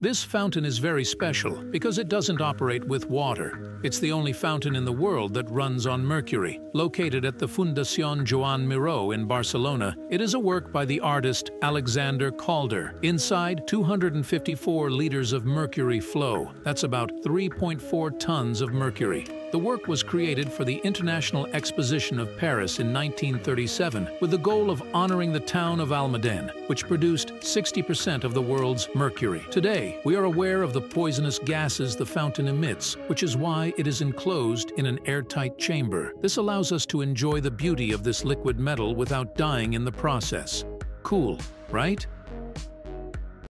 This fountain is very special because it doesn't operate with water. It's the only fountain in the world that runs on mercury. Located at the Fundación Joan Miró in Barcelona, it is a work by the artist Alexander Calder. Inside, 254 liters of mercury flow. That's about 3.4 tons of mercury. The work was created for the International Exposition of Paris in 1937 with the goal of honoring the town of Almaden, which produced 60% of the world's mercury. Today, we are aware of the poisonous gases the fountain emits, which is why it is enclosed in an airtight chamber. This allows us to enjoy the beauty of this liquid metal without dying in the process. Cool, right?